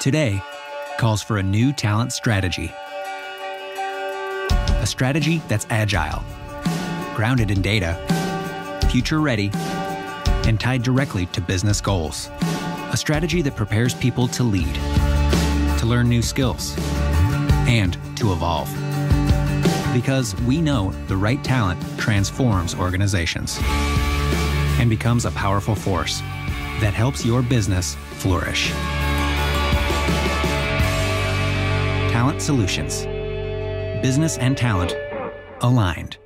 today calls for a new talent strategy. A strategy that's agile, grounded in data, future ready, and tied directly to business goals. A strategy that prepares people to lead, to learn new skills, and to evolve. Because we know the right talent transforms organizations and becomes a powerful force that helps your business flourish. Talent Solutions. Business and talent aligned.